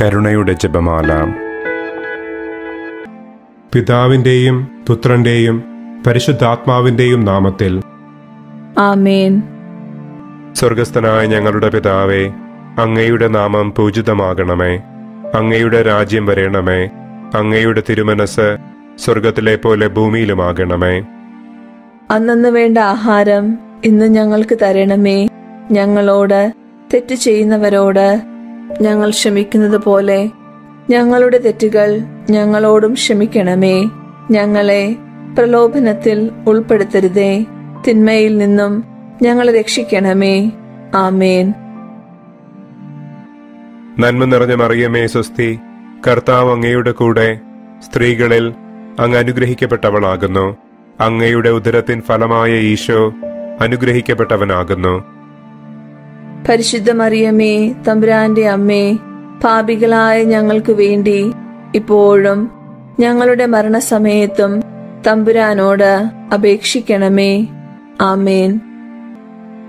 കരുണയുടെ ജപമാല. പിതാവിന്റെയും പുത്രന്റെയും പരിശുദ്ധാത്മാവിന്റെയും നാമത്തിൽ. ആമേൻ. സ്വർഗസ്ഥനായ ഞങ്ങളുടെ പിതാവേ അങ്ങയുടെ നാമം പൂജിതമാകണമേ. അങ്ങയുടെ രാജ്യം വരേണമേ. അങ്ങയുടെ തിരുമനസ് സ്വർഗത്തിലെ പോലെ ഭൂമിയിലുമാകണമേ. അന്നന്ന് വേണ്ട ആഹാരം ഇന്ന് ഞങ്ങൾക്ക് തരണമേ. ഞങ്ങളോട് തെറ്റ് ചെയ്യുന്നവരോട് ഞങ്ങൾ ക്ഷമിക്കുന്നത് പോലെ ഞങ്ങളുടെ തെറ്റുകൾ ഞങ്ങളോടും ക്ഷമിക്കണമേ. ഞങ്ങളെ പ്രലോഭനത്തിൽ ഉൾപ്പെടുത്തരുതേ. തിന്മയിൽ നിന്നും ഞങ്ങളെ രക്ഷിക്കണമേ. ആമേൻ. നന്മ നിറഞ്ഞ മറിയമേ സ്വസ്തി കർത്താവ് അങ്ങയുടെ കൂടെ സ്ത്രീകളിൽ അങ്ങ് അനുഗ്രഹിക്കപ്പെട്ടവളാകുന്നു. അങ്ങയുടെ ഉദരത്തിൻ ഫലമായ ഈശോ അനുഗ്രഹിക്കപ്പെട്ടവനാകുന്നു. പരിശുദ്ധ മറിയമേ തമ്പുരാന്റെ അമ്മേ പാപികളായ ഞങ്ങൾക്ക് വേണ്ടി ഇപ്പോഴും ഞങ്ങളുടെ മരണസമയത്തും തമ്പുരാനോട് അപേക്ഷിക്കണമേ. ആമേൻ.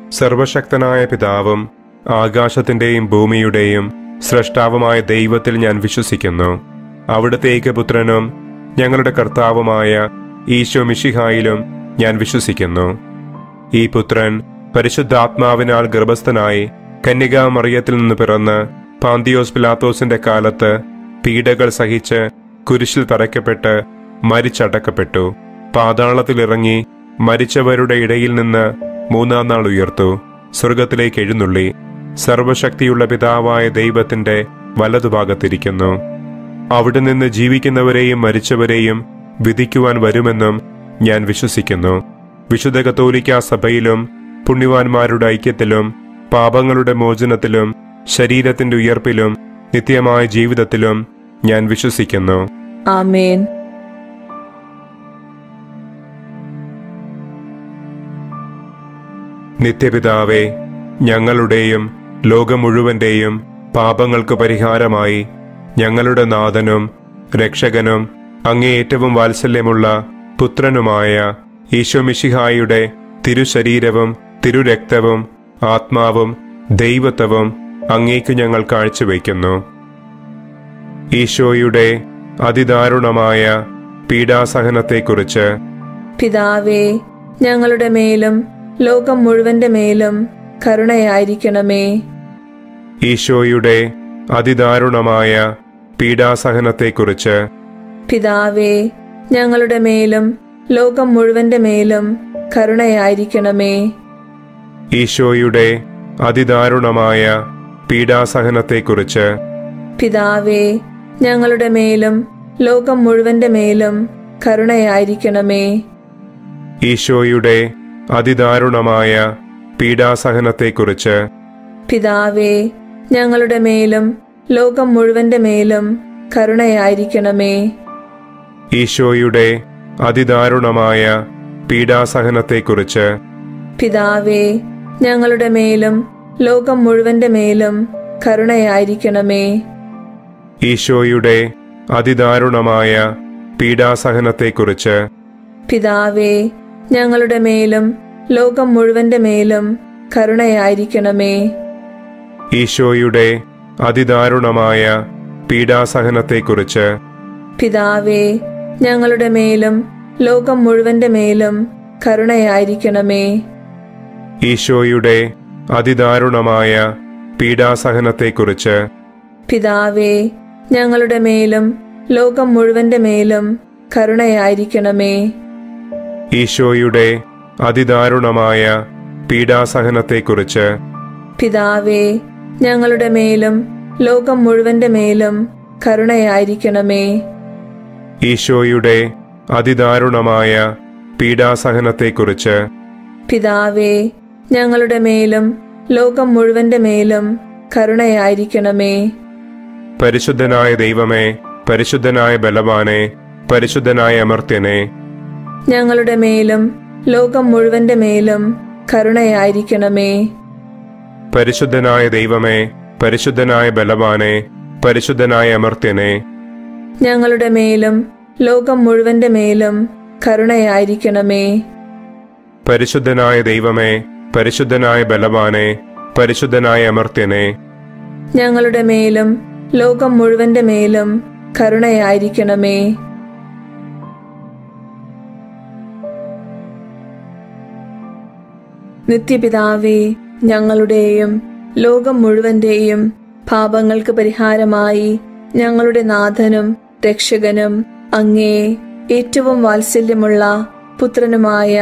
സർവശക്തനായ പിതാവും ആകാശത്തിന്റെയും ഭൂമിയുടെയും സ്രഷ്ടാവുമായ ദൈവത്തിൽ ഞാൻ വിശ്വസിക്കുന്നു. അവിടുത്തെ ഏകപുത്രനും ഞങ്ങളുടെ കർത്താവുമായ ഈശോ മിഷിഹായിലും ഞാൻ വിശ്വസിക്കുന്നു. ഈ പുത്രൻ പരിശുദ്ധാത്മാവിനാൽ ഗർഭസ്ഥനായി കന്യകാ മറിയത്തിൽ നിന്ന് പിറന്ന് പാന്തിയോസ് പിലാത്തോസിന്റെ കാലത്ത് പീഡകൾ സഹിച്ച് കുരിശിൽ തറയ്ക്കപ്പെട്ട് മരിച്ചടക്കപ്പെട്ടു. പാതാളത്തിലിറങ്ങി മരിച്ചവരുടെ ഇടയിൽ നിന്ന് മൂന്നാം നാൾ ഉയർത്തു. സ്വർഗത്തിലേക്ക് എഴുന്നള്ളി. സർവശക്തിയുള്ള പിതാവായ ദൈവത്തിന്റെ വലതുഭാഗത്തിരിക്കുന്നു. അവിടെ നിന്ന് ജീവിക്കുന്നവരെയും മരിച്ചവരെയും വിധിക്കുവാൻ വരുമെന്നും ഞാൻ വിശ്വസിക്കുന്നു. വിശുദ്ധ കത്തോലിക്ക സഭയിലും പുണ്യവാന്മാരുടെ ഐക്യത്തിലും പാപങ്ങളുടെ മോചനത്തിലും ശരീരത്തിന്റെ ഉയർപ്പിലും നിത്യമായ ജീവിതത്തിലും ഞാൻ വിശ്വസിക്കുന്നു. ആമേൻ. നിത്യപിതാവേ ഞങ്ങളുടെയും ലോകം മുഴുവന്റെയും പാപങ്ങൾക്ക് പരിഹാരമായി ഞങ്ങളുടെ നാഥനും രക്ഷകനും അങ്ങേയറ്റവും വാത്സല്യമുള്ള പുത്രനുമായ ഈശോമിഷിഹായുടെ തിരുശരീരവും തിരുരക്തവും ആത്മാവും ദൈവത്വവും അങ്ങേക്ക് ഞങ്ങൾ കാഴ്ചവെക്കുന്നു ഈശോയുടെ അതിദാരുണമായ പീഡാസഹനത്തെക്കുറിച്ച് പിതാവേ ഞങ്ങളുടെ മേലും ലോകം മുഴുവന്റെ മേലും കരുണയായിരിക്കണമേ. ഈശോയുടെ അതിദാരുണമായ പീഡാസഹനത്തെക്കുറിച്ച്. പിതാവേ ഞങ്ങളുടെ മേലും ലോകം മുഴുവന്റെ മേലും കരുണയായിരിക്കണമേ. ഈശോയുടെ അതിദാരുണമായ പീഡാസഹനത്തെക്കുറിച്ച്. പിതാവേ ഞങ്ങളുടെ മേലും ലോകം മുഴുവന്റെ മേലും കരുണയായിരിക്കണമേ. ഈശോയുടെ അതിദാരുണമായ പീഡാസഹനത്തെക്കുറിച്ച്. പിതാവേ ഞങ്ങളുടെ മേലും ലോകം മുഴുവന്റെ മേലും കരുണയായിരിക്കണമേ. ഈശോയുടെ അതിദാരുണമായ പീഡാസഹനത്തെക്കുറിച്ച് പിതാവേ ഞങ്ങളുടെ മേലും ലോകം മുഴുവന്റെ മേലും കരുണയായിരിക്കണമേ. ഈശോയുടെ അതിദാരുണമായ പീഡാസഹനത്തെക്കുറിച്ച് പിതാവേ ഞങ്ങളുടെ മേലും ലോകം മുഴുവന്റെ മേലും കരുണയായിരിക്കണമേ. ഈശോയുടെ അതിദാരുണമായ പീഡാസഹനത്തെക്കുറിച്ച്. പിതാവേ ഞങ്ങളുടെ മേലും ലോകം മുഴുവന്റെ മേലും കരുണയായിരിക്കണമേ. ഈശോയുടെ അതിദാരുണമായ പീഡാസഹനത്തെക്കുറിച്ച്. പിതാവേ ഞങ്ങളുടെ മേലും ലോകം മുഴുവന്റെ മേലും കരുണയായിരിക്കണമേ. ഈശോയുടെ അതിദാരുണമായ പീഡാസഹനത്തെക്കുറിച്ച്. പിതാവേ ഞങ്ങളുടെ മേലും ലോകം മുഴുവന്റെ മേലും കരുണയായിരിക്കണമേ. ഈശോയുടെ അതിദാരുണമായ പീഡാസഹനത്തെക്കുറിച്ച് പിതാവേ ഞങ്ങളുടെ മേലും ലോകം മുഴുവന്റെ മേലും കരുണയായിരിക്കണമേ. പരിശുദ്ധനായ ദൈവമേ പരിശുദ്ധനായ ബലവാനെ പരിശുദ്ധനായ അമർത്യനെ. ഞങ്ങളുടെ മേലും ലോകം മുഴുവന്റെ മേലും കരുണയായിരിക്കണമേ. പരിശുദ്ധനായ ദൈവമേ പരിശുദ്ധനായ ബലവാനെ പരിശുദ്ധനായ അമർത്യനെ. ഞങ്ങളുടെ മേലും ലോകം മുഴുവന്റെ മേലും കരുണയായിരിക്കണമേ. പരിശുദ്ധനായ ദൈവമേ പരിശുദ്ധനായ ബലവാനെ പരിശുദ്ധനായ അമർത്യനെ. ഞങ്ങളുടെ മേലും ലോകം മുഴുവന്റെ മേലും കരുണയായിരിക്കണമേ. നിത്യപിതാവേ ഞങ്ങളുടെയും ലോകം മുഴുവന്റെയും പാപങ്ങൾക്ക് പരിഹാരമായി ഞങ്ങളുടെ നാഥനും രക്ഷകനും അങ്ങേ ഏറ്റവും വാത്സല്യമുള്ള പുത്രനുമായ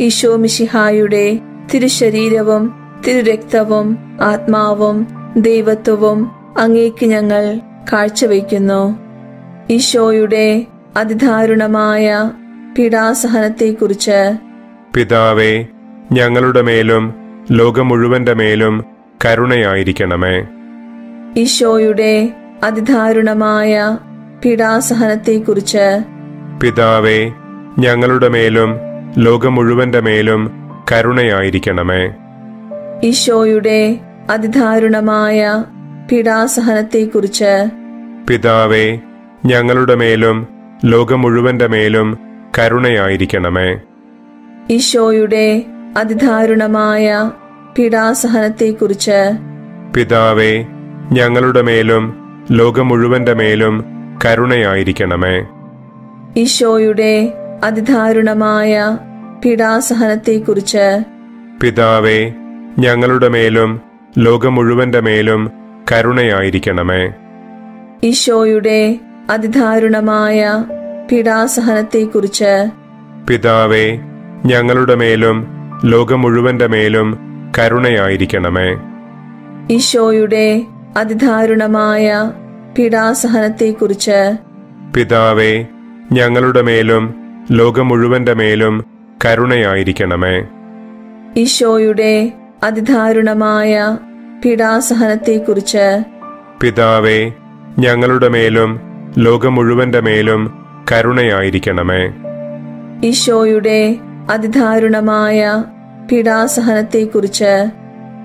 ഈശോ മിഷിഹായുടെ തിരുശരീരവും തിരുരക്തവും ആത്മാവും ദൈവത്വവും അങ്ങേക്ക് ഞങ്ങൾ കാഴ്ചവെക്കുന്നു ഈശോയുടെ അതിദാരുണമായ പീഡാസഹനത്തെക്കുറിച്ച് പിതാവേ ഞങ്ങളുടെ മേലും ലോകം മുഴുവന്റെ മേലും കരുണയായിരിക്കണമേ. ഈശോയുടെ അതിദാരുണമായ പീഡാസഹനത്തെക്കുറിച്ച് പിതാവേ ഞങ്ങളുടെ മേലും ലോകം മുഴുവന്റെ മേലും കരുണയായിരിക്കണമേ. ഈശോയുടെ അതിദാരുണമായ പീഡാസഹനത്തെക്കുറിച്ച് പിതാവേ ഞങ്ങളുടെ മേലും ലോകം മുഴുവന്റെ മേലും കരുണയായിരിക്കണമേ. ഈശോയുടെ അതിദാരുണമായ പീഡാസഹനത്തെക്കുറിച്ച്. പിതാവേ ഞങ്ങളുടെ മേലും ലോകം മുഴുവന്റെ മേലും കരുണയായിരിക്കണമേ. ഈശോയുടെ അതിദാരുണമായ പീഡാസഹനത്തെക്കുറിച്ച്. പിതാവേ ഞങ്ങളുടെ മേലും ലോകം മുഴുവന്റെ മേലും കരുണയായിരിക്കണമേ. ഈശോയുടെ അതിദാരുണമായ പീഡാസഹനത്തെക്കുറിച്ച്. പിതാവേ ഞങ്ങളുടെ മേലും ലോകം മുഴുവന്റെ മേലും കരുണയായിരിക്കണമേ. ഈശോയുടെ അതിദാരുണമായ പീഡാസഹനത്തെക്കുറിച്ച് പിതാവേ ഞങ്ങളുടെ മേലും ലോകം മുഴുവന്റെ മേലും കരുണയായിരിക്കണമേ. ഈശോയുടെ അതിദാരുണമായ പീഡാസഹനത്തെക്കുറിച്ച് പിതാവേ ഞങ്ങളുടെ മേലും ലോകം മുഴുവന്റെ മേലും കരുണയായിരിക്കണമേ. ഈശോയുടെ അതിദാരുണമായ പീഡാസഹനത്തെക്കുറിച്ച്.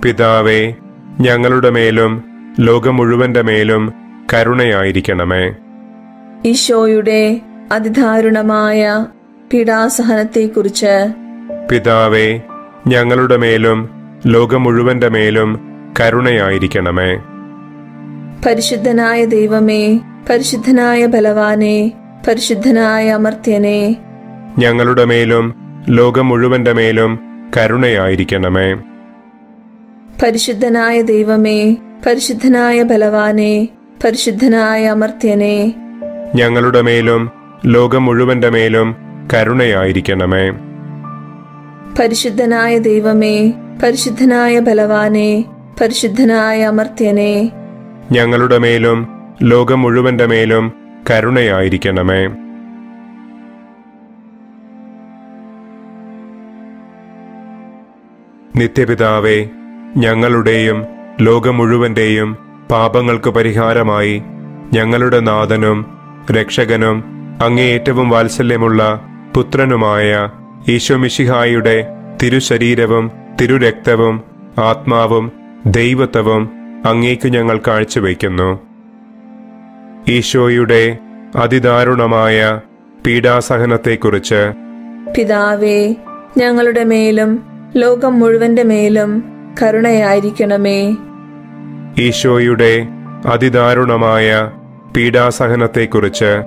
പിതാവേ ഞങ്ങളുടെ മേലും ലോകം മുഴുവന്റെ മേലും കരുണയായിരിക്കണമേ. ഈശോയുടെ അതിദാരുണമായ പീഡാസഹനത്തെക്കുറിച്ച്. പിതാവേ ഞങ്ങളുടെ മേലും ലോകം മുഴുവന്റെ മേലും കരുണയായിരിക്കണമേ. പരിശുദ്ധനായ ദൈവമേ പരിശുദ്ധനായ ബലവാനെ പരിശുദ്ധനായ അമർത്യനെ. ഞങ്ങളുടെ മേലും ലോകം മുഴുവന്റെ മേലും കരുണയായിരിക്കണമേ. പരിശുദ്ധനായ ദൈവമേ പരിശുദ്ധനായ ബലവാനെ പരിശുദ്ധനായ അമർത്യനെ. ഞങ്ങളുടെ മേലും ലോകം മുഴുവന്റെ മേലും കരുണയായിരിക്കണമേ. പരിശുദ്ധനായ ദൈവമേ പരിശുദ്ധനായ ബലവാനെ പരിശുദ്ധനായ അമർത്യനെ. ഞങ്ങളുടെ മേലും ലോകം മുഴുവന്റെ മേലും കരുണയായിരിക്കണമേ. നിത്യപിതാവേ ഞങ്ങളുടെയും ലോകം മുഴുവന്റെയും പാപങ്ങൾക്ക് പരിഹാരമായി ഞങ്ങളുടെ നാഥനും രക്ഷകനും അങ്ങേ ഏറ്റവും വാത്സല്യമുള്ള പുത്രനുമായ ഈശോമിഷിഹായുടെ തിരുശരീരവും തിരുരക്തവും ആത്മാവും ദൈവത്വവും അങ്ങേക്കു ഞങ്ങൾ കാഴ്ചവെക്കുന്നു ഈശോയുടെ അതിദാരുണമായ പീഡാസഹനത്തെക്കുറിച്ച് പിതാവേ ഞങ്ങളുടെ മേലും ലോകം മുഴുവന്റെ മേലും കരുണയായിരിക്കണമേ. ഈശോയുടെ അതിദാരുണമായ പീഡാസഹനത്തെക്കുറിച്ച്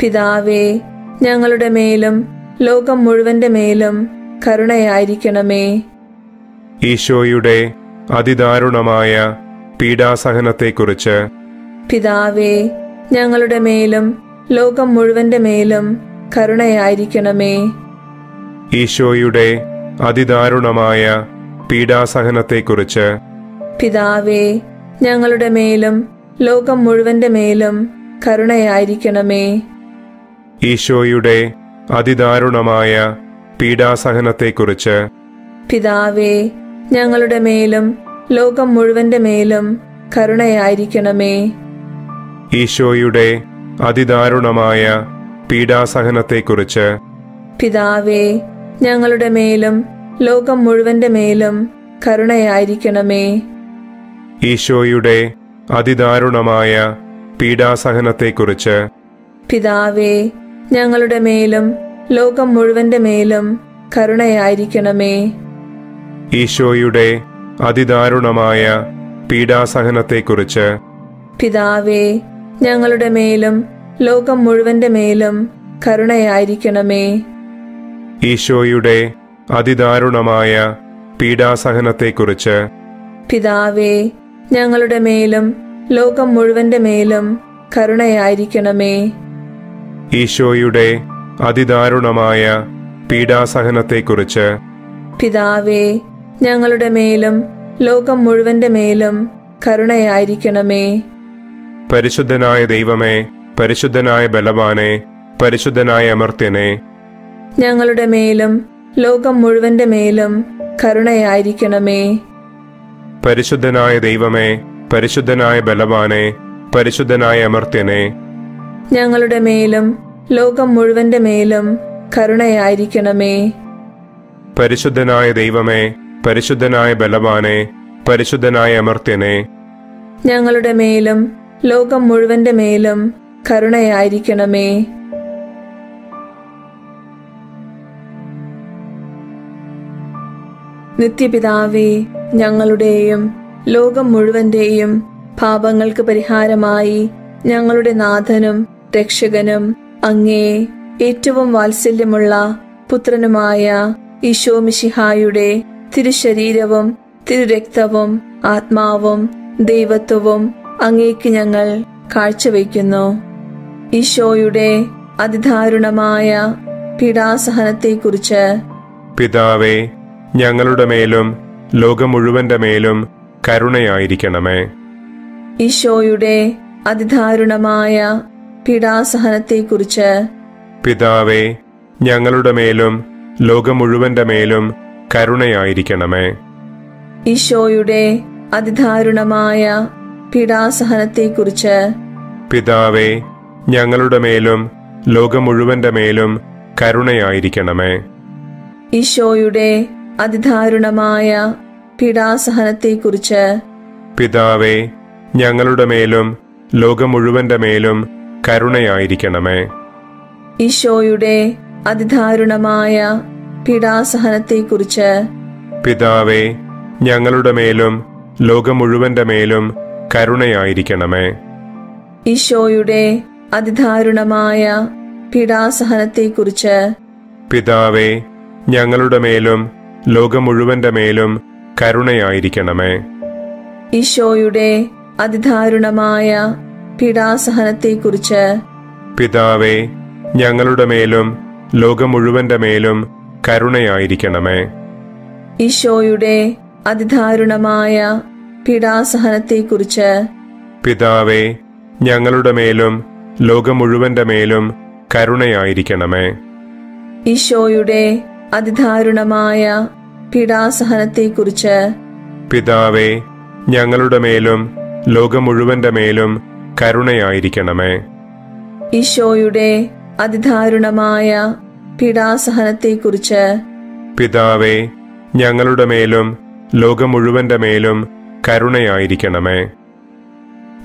പിതാവേ ഞങ്ങളുടെ മേലും ലോകം മുഴുവന്റെ മേലും കരുണയായിരിക്കണമേ. ഈശോയുടെ അതിദാരുണമായ പീഡാസഹനത്തെക്കുറിച്ച് പിതാവേ ഞങ്ങളുടെ മേലും ലോകം മുഴുവന്റെ മേലും കരുണയായിരിക്കണമേ. ഈശോയുടെ അതിദാരുണമായ പീഡാസഹനത്തെക്കുറിച്ച് പിതാവേ ഞങ്ങളുടെ മേലും ലോകം മുഴുവന്റെ മേലും കരുണയായിരിക്കണമേ. ഈശോയുടെ അതിദാരുണമായ പീഡാസഹനത്തെക്കുറിച്ച് പിതാവേ ഞങ്ങളുടെ മേലും ലോകം മുഴുവന്റെ മേലും കരുണയായിരിക്കണമേ. ഈശോയുടെ അതിദാരുണമായ പീഡാസഹനത്തെക്കുറിച്ച് പിതാവേ ഞങ്ങളുടെ മേലും ലോകം മുഴുവന്റെ മേലും കരുണയായിരിക്കണമേ. ഈശോയുടെ അതിദാരുണമായ പീഡാസഹനത്തെക്കുറിച്ച് പിതാവേ ഞങ്ങളുടെ മേലും ലോകം മുഴുവന്റെ മേലും കരുണയായിരിക്കണമേ. ഈശോയുടെ അതിദാരുണമായ പീഡാസഹനത്തെക്കുറിച്ച് പിതാവേ ഞങ്ങളുടെ മേലും ലോകം മുഴുവന്റെ മേലും കരുണയായിരിക്കണമേ. ഈശോയുടെ അതിദാരുണമായ പീഡാസഹനത്തെക്കുറിച്ച്. പിതാവേ ഞങ്ങളുടെ മേലും ലോകം മുഴുവന്റെ മേലും കരുണയായിരിക്കണമേ. ഈശോയുടെ അതിദാരുണമായ പീഡാസഹനത്തെക്കുറിച്ച്. പിതാവേ ഞങ്ങളുടെ മേലും ലോകം മുഴുവന്റെ മേലും കരുണയായിരിക്കണമേ. പരിശുദ്ധനായ ദൈവമേ പരിശുദ്ധനായ ബലവാനെ പരിശുദ്ധനായ അമർത്യനെ ഞങ്ങളുടെ മേലും ലോകം മുഴുവന്റെ മേലും കരുണയായിരിക്കണമേ. പരിശുദ്ധനായ ദൈവമേ പരിശുദ്ധനായ ബലവാനെ പരിശുദ്ധനായ അമർത്യനെ. ഞങ്ങളുടെ മേലും ലോകം മുഴുവന്റെ മേലും കരുണയായിരിക്കണമേ. പരിശുദ്ധനായ ദൈവമേ പരിശുദ്ധനായ ബലവാനെ പരിശുദ്ധനായ അമർത്യനെ. ഞങ്ങളുടെ മേലും ലോകം മുഴുവന്റെ മേലും കരുണയായിരിക്കണമേ. നിത്യപിതാവേ ഞങ്ങളുടെയും ലോകം മുഴുവന്റെയും പാപങ്ങൾക്ക് പരിഹാരമായി ഞങ്ങളുടെ നാഥനും രക്ഷകനും അങ്ങേ ഏറ്റവും വാത്സല്യമുള്ള പുത്രനുമായ ഈശോമിഷിഹായുടെ തിരുശരീരവും തിരുരക്തവും ആത്മാവും ദൈവത്വവും അങ്ങേക്ക് ഞങ്ങൾ കാഴ്ചവെക്കുന്നു ഈശോയുടെ അതിദാരുണമായ പിടാസഹനത്തെക്കുറിച്ച് പിതാവേ ഞങ്ങളുടെ മേലും ലോകം മുഴുവന്റെ മേലും കരുണയായിരിക്കണമേ. ഈശോയുടെ അതിദാരുണമായ പീഡാസഹനത്തെക്കുറിച്ച് പിതാവേ ഞങ്ങളുടെ മേലും ലോകം മുഴുവന്റെ മേലും കരുണയായിരിക്കണമേ. ഈശോയുടെ അതിദാരുണമായ പീഡാസഹനത്തെക്കുറിച്ച് പിതാവേ ഞങ്ങളുടെ മേലും ലോകം മുഴുവന്റെ മേലും കരുണയായിരിക്കണമേ. ഈശോയുടെ അതിദാരുണമായ പീഡാസഹനത്തെക്കുറിച്ച് പിതാവേ ഞങ്ങളുടെ മേലും ലോകം മുഴുവന്റെ മേലും കരുണയായിരിക്കണമേ. ഈശോയുടെ അതിദാരുണമായ പീഡാസഹനത്തെക്കുറിച്ച് പിതാവേ ഞങ്ങളുടെ മേലും ലോകം മുഴുവന്റെ മേലും കരുണയായിരിക്കണമേ. ഈശോയുടെ അതിദാരുണമായ പീഡാസഹനത്തെക്കുറിച്ച് പിതാവേ ഞങ്ങളുടെ മേലും ലോകം മുഴുവന്റെ മേലും കരുണയായിരിക്കണമേ. ഈശോയുടെ അതിദാരുണമായ പീഡാസഹനത്തെക്കുറിച്ച് പിതാവേ ഞങ്ങളുടെ മേലും ലോകം മുഴുവന്റെ മേലും കരുണയായിരിക്കണമേ. ഈശോയുടെ അതിദാരുണമായ പീഡാസഹനത്തെക്കുറിച്ച് പിതാവേ ഞങ്ങളുടെ മേലും ലോകം മുഴുവന്റെ മേലും കരുണയായിരിക്കണമേ. ഈശോയുടെ അതിദാരുണമായ പീഡാസഹനത്തെക്കുറിച്ച് പിതാവേ ഞങ്ങളുടെ മേലും ലോകം മുഴുവന്റെ മേലും കരുണയായിരിക്കണമേ. ഈശോയുടെ അതിദാരുണമായ പീഡാസഹനത്തെക്കുറിച്ച് പിതാവേ ഞങ്ങളുടെ മേലും ലോകം മുഴുവന്റെ മേലും കരുണയായിരിക്കണമേ.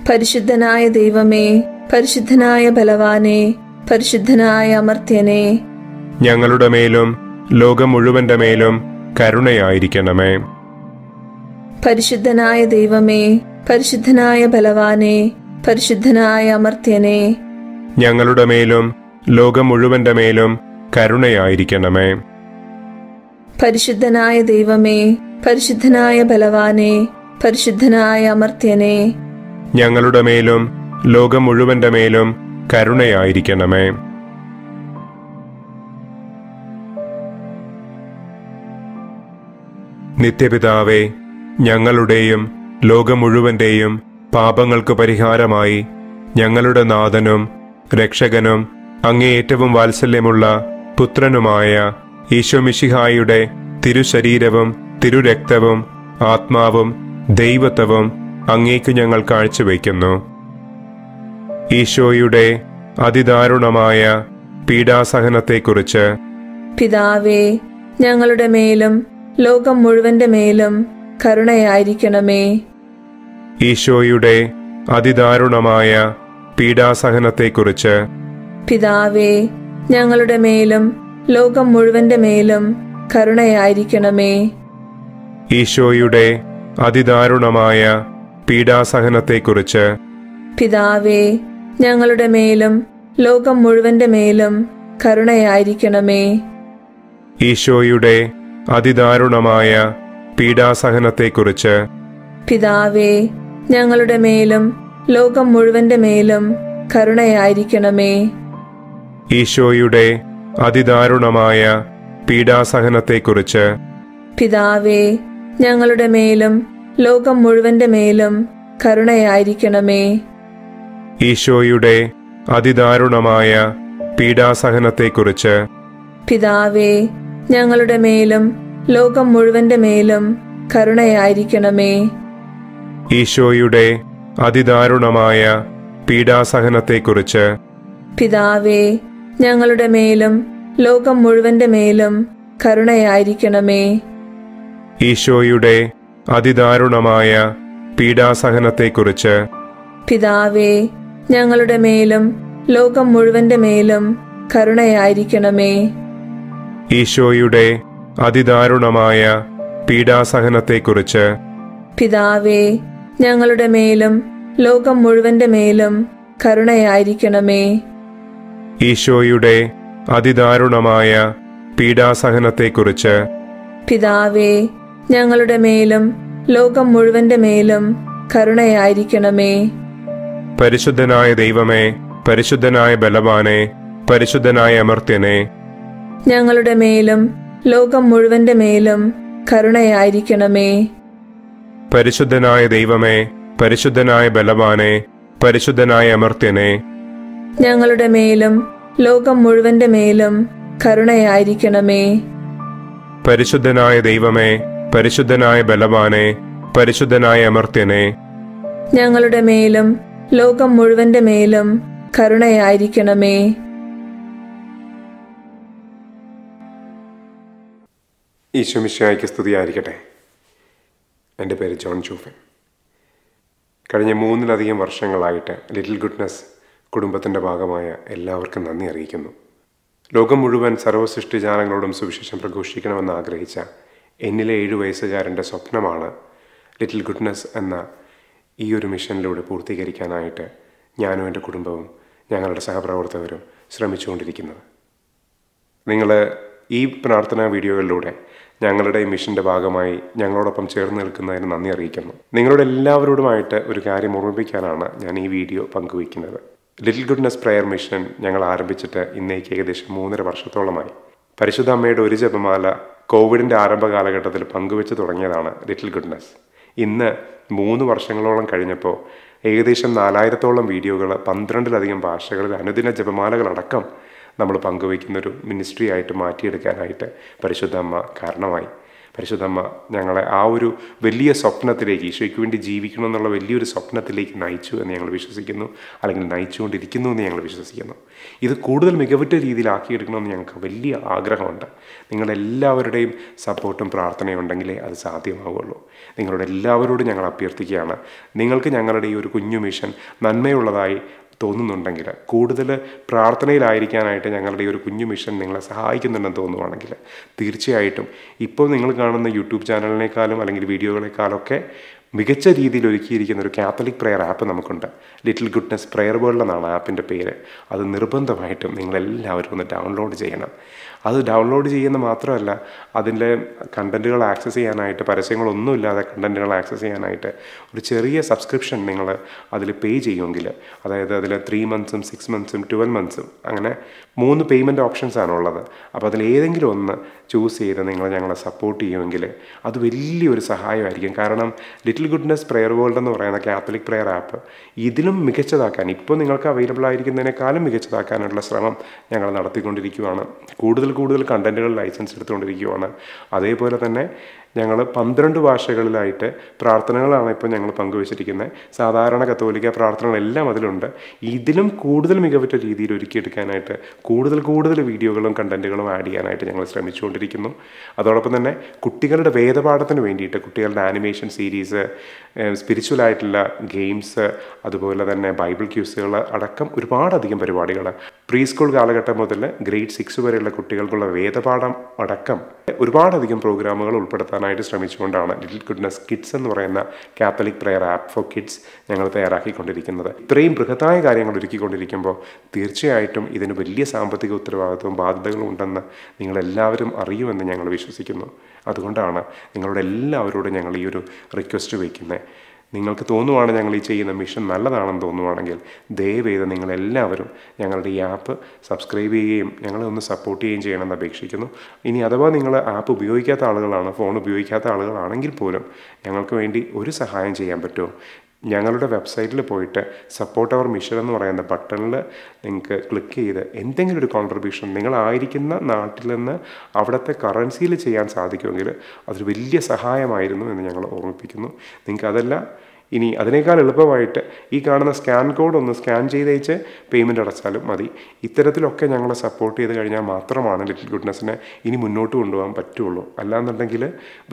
പരിശുദ്ധനായ ദൈവമേ പരിശുദ്ധനായ ബലവാനെ പരിശുദ്ധനായ അമർത്യനെ ഞങ്ങളുടെ മേലും ലോകം മുഴുവന്റെ മേലും കരുണയായിരിക്കണമേ. പരിശുദ്ധനായ ദൈവമേ പരിശുദ്ധനായ ബലവാനെ പരിശുദ്ധനായ അമർത്യനെ. ഞങ്ങളുടെ മേലും ലോകം മുഴുവന്റെ മേലും കരുണയായിരിക്കണമേ. പരിശുദ്ധനായ ദൈവമേ പരിശുദ്ധനായ ബലവാനെ പരിശുദ്ധനായ അമർത്യനെ. ഞങ്ങളുടെ മേലും ലോകം മുഴുവന്റെ മേലും കരുണയായിരിക്കണമേ. നിത്യപിതാവേ ഞങ്ങളുടെയും ലോകം മുഴുവന്റെയും പാപങ്ങൾക്ക് പരിഹാരമായി ഞങ്ങളുടെ നാഥനും രക്ഷകനും അങ്ങേ ഏറ്റവും വാത്സല്യമുള്ള പുത്രനുമായ ഈശോമിഷിഹായുടെ തിരുശരീരവും തിരുരക്തവും ആത്മാവും ദൈവത്വവും അങ്ങേക്ക് ഞങ്ങൾ കാഴ്ചവെക്കുന്നു ഈശോയുടെ അതിദാരുണമായ പീഡാസഹനത്തെക്കുറിച്ച് പിതാവേ ഞങ്ങളുടെ മേലും ലോകം മുഴുവന്റെ മേലും കരുണയായിരിക്കണമേ. ഈശോയുടെ അതിദാരുണമായ പീഡാസഹനത്തെക്കുറിച്ച് പിതാവേ ഞങ്ങളുടെ മേലും ലോകം മുഴുവന്റെ മേലും കരുണയായിരിക്കണമേ. ഈശോയുടെ അതിദാരുണമായ പീഡാസഹനത്തെക്കുറിച്ച് പിതാവേ ഞങ്ങളുടെ മേലും ലോകം മുഴുവന്റെ മേലും കരുണയായിരിക്കണമേ. ഈശോയുടെ അതിദാരുണമായ പീഡാസഹനത്തെക്കുറിച്ച് പിതാവേ ഞങ്ങളുടെ മേലും ലോകം മുഴുവന്റെ മേലും കരുണയായിരിക്കണമേ. ഈശോയുടെ അതിദാരുണമായ പീഡാസഹനത്തെക്കുറിച്ച് പിതാവേ ഞങ്ങളുടെ മേലും ലോകം മുഴുവന്റെ മേലും കരുണയായിരിക്കണമേ. ഈശോയുടെ അതിദാരുണമായ പീഡാസഹനത്തെക്കുറിച്ച് പിതാവേ ഞങ്ങളുടെ മേലും ലോകം മുഴുവന്റെ മേലും കരുണയായിരിക്കണമേ. ഈശോയുടെ അതിദാരുണമായ പീഡാസഹനത്തെക്കുറിച്ച് പിതാവേ ഞങ്ങളുടെ മേലും ലോകം മുഴുവന്റെ മേലും കരുണയായിരിക്കണമേ. ഈശോയുടെ അതിദാരുണമായ പീഡാസഹനത്തെക്കുറിച്ച് പിതാവേ ഞങ്ങളുടെ മേലും ലോകം മുഴുവന്റെ മേലും കരുണയായിരിക്കണമേ. ഈശോയുടെ അതിദാരുണമായ പീഡാസഹനത്തെക്കുറിച്ച്. പിതാവേ ഞങ്ങളുടെ മേലും ലോകം മുഴുവന്റെ മേലും കരുണയായിരിക്കണമേ. ഈശോയുടെ അതിദാരുണമായ പീഡാസഹനത്തെക്കുറിച്ച്. പിതാവേ ഞങ്ങളുടെ മേലും ലോകം മുഴുവന്റെ മേലും കരുണയായിരിക്കണമേ. പരിശുദ്ധനായ ദൈവമേ പരിശുദ്ധനായ ബലവാനെ പരിശുദ്ധനായ അമർത്യനെ ഞങ്ങളുടെ മേലും ലോകം മുഴുവന്റെ മേലും കരുണയായിരിക്കണമേ. പരിശുദ്ധനായ ദൈവമേ പരിശുദ്ധനായ ബലവാനെ പരിശുദ്ധനായ അമർത്യനെ. ഞങ്ങളുടെ മേലും ലോകം മുഴുവന്റെ മേലും കരുണയായിരിക്കണമേ. പരിശുദ്ധനായ ദൈവമേ പരിശുദ്ധനായ ബലവാനെ പരിശുദ്ധനായ അമർത്യനെ. ഞങ്ങളുടെ മേലും ലോകം മുഴുവന്റെ മേലും കരുണയായിരിക്കണമേ. ഈശോമിശായ്ക്ക് സ്തുതിയായിരിക്കട്ടെ. എന്റെ പേര് ജോൺ ജൂഫൻ. കഴിഞ്ഞ മൂന്നിലധികം വർഷങ്ങളായിട്ട് ലിറ്റിൽ ഗുഡ്നസ് കുടുംബത്തിന്റെ ഭാഗമായ എല്ലാവർക്കും നന്ദി അറിയിക്കുന്നു. ലോകം മുഴുവൻ സർവസൃഷ്ടിജാലങ്ങളോടും സുവിശേഷം പ്രഘോഷിക്കണമെന്ന് ആഗ്രഹിച്ച എന്നിലെ ഏഴു വയസ്സുകാരന്റെ സ്വപ്നമാണ് ലിറ്റിൽ ഗുഡ്നസ് എന്ന ഈ ഒരു മിഷനിലൂടെ പൂർത്തീകരിക്കാനായിട്ട് ഞാനും എന്റെ കുടുംബവും ഞങ്ങളുടെ സഹപ്രവർത്തകരും ശ്രമിച്ചുകൊണ്ടിരിക്കുന്നത്. നിങ്ങൾ ഈ പ്രാർത്ഥനാ വീഡിയോകളിലൂടെ ഞങ്ങളുടെ ഈ മിഷന്റെ ഭാഗമായി ഞങ്ങളോടൊപ്പം ചേർന്ന് നിൽക്കുന്നതിന് നന്ദി അറിയിക്കുന്നു. നിങ്ങളുടെ എല്ലാവരോടുമായിട്ട് ഒരു കാര്യം ഓർമ്മിപ്പിക്കാനാണ് ഞാൻ ഈ വീഡിയോ പങ്കുവയ്ക്കുന്നത്. ലിറ്റിൽ ഗുഡ്നസ് പ്രെയർ മിഷൻ ഞങ്ങൾ ആരംഭിച്ചിട്ട് ഇന്നേക്ക് ഏകദേശം മൂന്നര വർഷത്തോളമായി. പരിശുദ്ധ അമ്മയുടെ ഒരു ജപമാല കോവിഡിന്റെ ആരംഭ കാലഘട്ടത്തിൽ പങ്കുവെച്ച് തുടങ്ങിയതാണ് ലിറ്റിൽ ഗുഡ്നസ് ഇന്ന് മൂന്ന് വർഷങ്ങളോളം കഴിഞ്ഞപ്പോൾ ഏകദേശം നാലായിരത്തോളം വീഡിയോകൾ പന്ത്രണ്ടിലധികം ഭാഷകളിൽ അനുദിന ജപമാലകളടക്കം നമ്മൾ പങ്കുവയ്ക്കുന്ന ഒരു മിനിസ്ട്രി ആയിട്ട് മാറ്റിയെടുക്കാനായിട്ട് പരിശുദ്ധ അമ്മ കാരണമായി. പരിശുദ്ധമ്മ ഞങ്ങളെ ആ ഒരു വലിയ സ്വപ്നത്തിലേക്ക് ഈശോയ്ക്ക് വേണ്ടി ജീവിക്കണം എന്നുള്ള വലിയൊരു സ്വപ്നത്തിലേക്ക് നയിച്ചു എന്ന് ഞങ്ങൾ വിശ്വസിക്കുന്നു. അല്ലെങ്കിൽ നയിച്ചുകൊണ്ടിരിക്കുന്നു എന്ന് ഞങ്ങൾ വിശ്വസിക്കുന്നു. ഇത് കൂടുതൽ മികവുറ്റ രീതിയിലാക്കിയെടുക്കണമെന്ന് ഞങ്ങൾക്ക് വലിയ ആഗ്രഹമുണ്ട്. നിങ്ങളെല്ലാവരുടെയും സപ്പോർട്ടും പ്രാർത്ഥനയും ഉണ്ടെങ്കിലേ അത് സാധ്യമാവുള്ളൂ നിങ്ങളുടെ എല്ലാവരോടും ഞങ്ങൾ അഭ്യർത്ഥിക്കുകയാണ്. നിങ്ങൾക്ക് ഞങ്ങളുടെ ഈ ഒരു കുഞ്ഞു മിഷൻ നന്മയുള്ളതായി തോന്നുന്നുണ്ടെങ്കിൽ കൂടുതൽ പ്രാർത്ഥനയിലായിരിക്കാനായിട്ട് ഞങ്ങളുടെ ഈ ഒരു കുഞ്ഞു മിഷൻ നിങ്ങളെ സഹായിക്കുന്നുണ്ടെന്ന് തോന്നുവാണെങ്കിൽ തീർച്ചയായിട്ടും ഇപ്പോൾ നിങ്ങൾ കാണുന്ന യൂട്യൂബ് ചാനലിനേക്കാളും അല്ലെങ്കിൽ വീഡിയോകളെക്കാളൊക്കെ മികച്ച രീതിയിൽ ഒരുക്കിയിരിക്കുന്ന ഒരു കാത്തലിക് പ്രെയർ ആപ്പ് നമുക്കുണ്ട്. ലിറ്റിൽ ഗുഡ്നെസ് പ്രെയർ വേൾഡ് എന്നാണ് ആപ്പിന്റെ പേര്. അത് നിർബന്ധമായിട്ടും നിങ്ങളെല്ലാവരും ഒന്ന് ഡൗൺലോഡ് ചെയ്യണം. അത് ഡൗൺലോഡ് ചെയ്യുന്ന മാത്രമല്ല അതിന്റെ കണ്ടന്റുകൾ ആക്സസ് ചെയ്യാനായിട്ട് പരസ്യങ്ങളൊന്നുമില്ലാതെ കണ്ടന്റുകൾ ആക്സസ് ചെയ്യാനായിട്ട് ഒരു ചെറിയ സബ്സ്ക്രിപ്ഷൻ നിങ്ങൾ അതിൽ പേ ചെയ്യുമെങ്കിൽ അതായത് അതിൽ ത്രീ മന്ത്സും സിക്സ് മന്ത്സും ട്വൽവ് മന്ത്സും അങ്ങനെ മൂന്ന് പേയ്മെന്റ് ഓപ്ഷൻസ് ആണ് ഉള്ളത്. അപ്പോൾ അതിൽ ഏതെങ്കിലും ഒന്ന് ചൂസ് ചെയ്ത് നിങ്ങൾ ഞങ്ങളെ സപ്പോർട്ട് ചെയ്യുമെങ്കിൽ അത് വലിയൊരു സഹായമായിരിക്കും. കാരണം ലിറ്റിൽ ഗുഡ്നെസ് പ്രെയർ വേൾഡ് എന്ന് പറയുന്ന കാത്തലിക് പ്രെയർ ആപ്പ് ഇതിലും മികച്ചതാക്കാൻ ഇപ്പോൾ നിങ്ങൾക്ക് അവൈലബിൾ ആയിരിക്കുന്നതിനേക്കാളും മികച്ചതാക്കാനുള്ള ശ്രമം ഞങ്ങൾ നടത്തിക്കൊണ്ടിരിക്കുകയാണ് കൂടുതൽ കൂടുതൽ കണ്ടന്റുകൾ ലൈസൻസ് എടുത്തുകൊണ്ടിരിക്കുകയാണ് അതേപോലെ തന്നെ ഞങ്ങൾ പന്ത്രണ്ട് ഭാഷകളിലായിട്ട് പ്രാർത്ഥനകളാണ് ഇപ്പോൾ ഞങ്ങൾ പങ്കുവച്ചിരിക്കുന്നത്. സാധാരണ കത്തോലിക്ക പ്രാർത്ഥനകളെല്ലാം അതിലുണ്ട്. ഇതിലും കൂടുതൽ മികവറ്റ രീതിയിൽ ഒരുക്കിയെടുക്കാനായിട്ട് കൂടുതൽ കൂടുതൽ വീഡിയോകളും കണ്ടന്റുകളും ആഡ് ചെയ്യാനായിട്ട് ഞങ്ങൾ ശ്രമിച്ചുകൊണ്ടിരിക്കുന്നു. അതോടൊപ്പം തന്നെ കുട്ടികളുടെ വേദപാഠത്തിന് വേണ്ടിയിട്ട് കുട്ടികളുടെ ആനിമേഷൻ സീരീസ് സ്പിരിച്വൽ ആയിട്ടുള്ള ഗെയിംസ് അതുപോലെ തന്നെ ബൈബിൾ ക്യൂസുകൾ അടക്കം ഒരുപാടധികം പരിപാടികൾ പ്രീ സ്കൂൾ കാലഘട്ടം മുതൽ ഗ്രേഡ് സിക്സ് വരെയുള്ള കുട്ടികൾക്കുള്ള വേദപാഠം അടക്കം ഒരുപാടധികം പ്രോഗ്രാമുകൾ ഉൾപ്പെടുത്താനായിട്ട് ശ്രമിച്ചുകൊണ്ടാണ് ലിറ്റിൽ ഗുഡ്നസ് കിഡ്സ് എന്ന് പറയുന്ന Catholic prayer app for kids ഞങ്ങൾ തയ്യാറാക്കിക്കൊണ്ടിരിക്കുന്നത്. ഇത്രയും ബൃഹത്തായ കാര്യങ്ങൾ ഒരുക്കിക്കൊണ്ടിരിക്കുമ്പോൾ തീർച്ചയായിട്ടും ഇതിന് വലിയ സാമ്പത്തിക ഉത്തരവാദിത്വവും ബാധ്യതകളും ഉണ്ടെന്ന് നിങ്ങളെല്ലാവരും അറിയുമെന്ന് ഞങ്ങൾ വിശ്വസിക്കുന്നു. അതുകൊണ്ടാണ് നിങ്ങളുടെ എല്ലാവരോടും ഞങ്ങൾ ഈ ഒരു റിക്വസ്റ്റ് വയ്ക്കുന്നത്. നിങ്ങൾക്ക് തോന്നുവാണ് ഞങ്ങൾ ഈ ചെയ്യുന്ന മിഷൻ നല്ലതാണെന്ന് തോന്നുവാണെങ്കിൽ ദയവേത് നിങ്ങളെല്ലാവരും ഞങ്ങളുടെ ഈ ആപ്പ് സബ്സ്ക്രൈബ് ചെയ്യുകയും ഞങ്ങളെ ഒന്ന് സപ്പോർട്ട് ചെയ്യുകയും ചെയ്യണമെന്ന് അപേക്ഷിക്കുന്നു. ഇനി അഥവാ നിങ്ങൾ ആപ്പ് ഉപയോഗിക്കാത്ത ആളുകളാണ് ഫോൺ ഉപയോഗിക്കാത്ത ആളുകളാണെങ്കിൽ പോലും ഞങ്ങൾക്ക് വേണ്ടി ഒരു സഹായം ചെയ്യാൻ പറ്റുമോ? ഞങ്ങളുടെ വെബ്സൈറ്റിൽ പോയിട്ട് സപ്പോർട്ട് അവർ മിഷൻ എന്ന് പറയുന്ന ബട്ടണിൽ നിങ്ങൾക്ക് ക്ലിക്ക് ചെയ്ത് എന്തെങ്കിലും ഒരു കോൺട്രിബ്യൂഷൻ നിങ്ങളായിരിക്കുന്ന നാട്ടിൽ നിന്ന് അവിടുത്തെ കറൻസിയിൽ ചെയ്യാൻ സാധിക്കുമെങ്കിൽ അതൊരു വലിയ സഹായമായിരുന്നു എന്ന് ഞങ്ങൾ ഓർമ്മിപ്പിക്കുന്നു. നിങ്ങൾക്ക് അതല്ല ഇനി അതിനേക്കാൾ എളുപ്പമായിട്ട് ഈ കാണുന്ന സ്കാൻ കോഡ് ഒന്ന് സ്കാൻ ചെയ്തേച്ച് പേയ്മെന്റ് അടച്ചാലും മതി. ഇത്തരത്തിലൊക്കെ ഞങ്ങളെ സപ്പോർട്ട് ചെയ്ത് കഴിഞ്ഞാൽ മാത്രമാണ് ലിറ്റിൽ ഗുഡ്നസ്സിനെ ഇനി മുന്നോട്ട് കൊണ്ടുപോകാൻ പറ്റുള്ളൂ. അല്ലാന്നുണ്ടെങ്കിൽ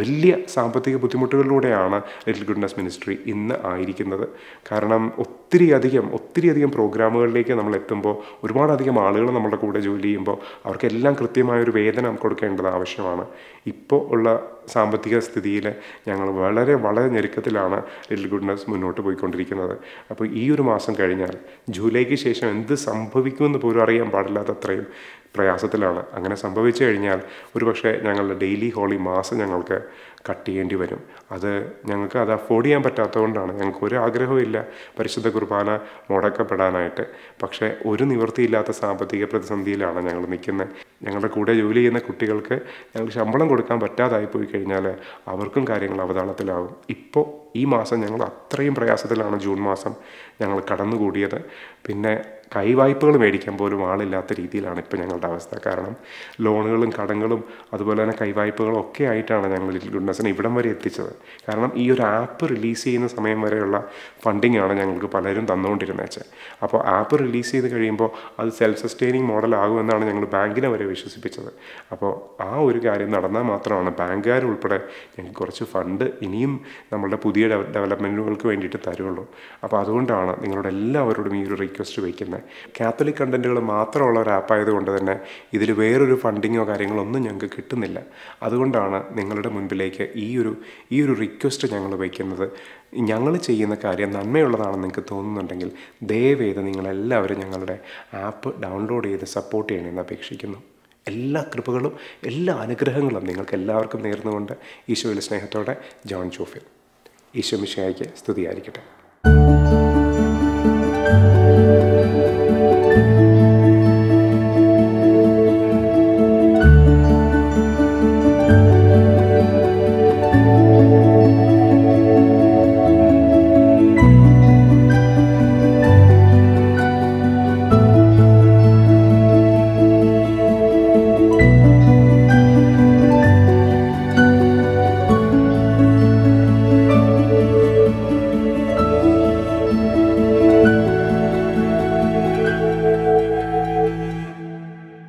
വലിയ സാമ്പത്തിക ബുദ്ധിമുട്ടുകളിലൂടെയാണ് ലിറ്റിൽ ഗുഡ്നസ് മിനിസ്ട്രി ഇന്ന് ആയിരിക്കുന്നത്. കാരണം ഒത്തിരി അധികം ഒത്തിരി അധികം പ്രോഗ്രാമുകളിലേക്ക് നമ്മൾ എത്തുമ്പോൾ ഒരുപാടധികം ആളുകൾ നമ്മുടെ കൂടെ ജോലി ചെയ്യുമ്പോൾ അവർക്കെല്ലാം കൃത്യമായൊരു വേതനം കൊടുക്കേണ്ടത് ആവശ്യമാണ്. ഇപ്പോൾ ഉള്ള സാമ്പത്തിക സ്ഥിതിയിൽ ഞങ്ങൾ വളരെ വളരെ ഞെരുക്കത്തിലാണ് ലിറ്റിൽ ഗുഡ്നസ് മുന്നോട്ട് പോയിക്കൊണ്ടിരിക്കുന്നത്. അപ്പോൾ ഈ ഒരു മാസം കഴിഞ്ഞാൽ ജൂലൈക്ക് ശേഷം എന്ത് സംഭവിക്കുമെന്ന് പോലും അറിയാൻ പാടില്ലാത്തത്രയും പ്രയാസത്തിലാണ്. അങ്ങനെ സംഭവിച്ചു കഴിഞ്ഞാൽ ഒരുപക്ഷെ ഞങ്ങളുടെ ഡെയിലി ഹോളി മാസം ഞങ്ങൾക്ക് കട്ട് ചെയ്യേണ്ടി വരും. അത് ഞങ്ങൾക്ക് അത് അഫോർഡ് ചെയ്യാൻ പറ്റാത്തതുകൊണ്ടാണ്. ഞങ്ങൾക്ക് ഒരു ആഗ്രഹവും പരിശുദ്ധ കുർബാന മുടക്കപ്പെടാനായിട്ട്. പക്ഷേ ഒരു നിവൃത്തിയില്ലാത്ത സാമ്പത്തിക പ്രതിസന്ധിയിലാണ് ഞങ്ങൾ നിൽക്കുന്നത്. ഞങ്ങളുടെ കൂടെ ജോലി ചെയ്യുന്ന കുട്ടികൾക്ക് ഞങ്ങൾ ശമ്പളം കൊടുക്കാൻ പറ്റാതായി പോയി കഴിഞ്ഞാൽ അവർക്കും കാര്യങ്ങൾ അവതാളത്തിലാവും ഇപ്പോൾ ഈ മാസം ഞങ്ങൾ അത്രയും പ്രയാസത്തിലാണ് ജൂൺ മാസം ഞങ്ങൾ കടന്നുകൂടിയത്. പിന്നെ കൈവായ്പകൾ മേടിക്കാൻ പോലും ആളില്ലാത്ത രീതിയിലാണ് ഇപ്പോൾ ഞങ്ങളുടെ അവസ്ഥ. കാരണം ലോണുകളും കടങ്ങളും അതുപോലെ തന്നെ കൈവായ്പകളും ഒക്കെ ആയിട്ടാണ് ഞങ്ങൾ ലിറ്റിൽ ഗുഡ്നസിനെ ഇവിടം വരെ എത്തിച്ചത്. കാരണം ഈ ഒരു ആപ്പ് റിലീസ് ചെയ്യുന്ന സമയം വരെയുള്ള ഫണ്ടിങ് ആണ് ഞങ്ങൾക്ക് പലരും തന്നുകൊണ്ടിരുന്നത് വെച്ചാൽ അപ്പോൾ ആപ്പ് റിലീസ് ചെയ്ത് കഴിയുമ്പോൾ അത് സെൽഫ് സസ്റ്റെയിനിങ് മോഡൽ ആകുമെന്നാണ് ഞങ്ങൾ ബാങ്കിനെ വരെ വിശ്വസിപ്പിച്ചത്. അപ്പോൾ ആ ഒരു കാര്യം നടന്നാൽ മാത്രമാണ് ബാങ്കുകാരുൾപ്പെടെ ഞങ്ങൾക്ക് കുറച്ച് ഫണ്ട് ഇനിയും നമ്മളുടെ പുതിയ ഡെവലപ്മെന്റുകൾക്ക് വേണ്ടിയിട്ട് തരുള്ളൂ. അപ്പോൾ അതുകൊണ്ടാണ് നിങ്ങളുടെ എല്ലാവരോടും ഈ ഒരു റിക്വസ്റ്റ് വയ്ക്കുന്നത്. കാത്തലിക് കണ്ടന്റുകൾ മാത്രമുള്ള ഒരു ആപ്പായതുകൊണ്ട് തന്നെ ഇതിൽ വേറൊരു ഫണ്ടിങ്ങോ കാര്യങ്ങളോ ഒന്നും ഞങ്ങൾക്ക് കിട്ടുന്നില്ല. അതുകൊണ്ടാണ് നിങ്ങളുടെ മുൻപിലേക്ക് ഈ ഒരു ഈ ഒരു റിക്വസ്റ്റ് ഞങ്ങൾ വയ്ക്കുന്നത്. ഞങ്ങൾ ചെയ്യുന്ന കാര്യം നന്മയുള്ളതാണെന്ന് നിങ്ങൾക്ക് തോന്നുന്നുണ്ടെങ്കിൽ ദയവേത് നിങ്ങളെല്ലാവരും ഞങ്ങളുടെ ആപ്പ് ഡൗൺലോഡ് ചെയ്ത് സപ്പോർട്ട് ചെയ്യണമെന്ന് അപേക്ഷിക്കുന്നു. എല്ലാ കൃപകളും എല്ലാ അനുഗ്രഹങ്ങളും നിങ്ങൾക്ക് എല്ലാവർക്കും നേർന്നുകൊണ്ട് ഈശോയിലെ സ്നേഹത്തോടെ ജോൺ ജോഫിൽ ഈശോ മിശായിക്ക് സ്തുതിയായിരിക്കട്ടെ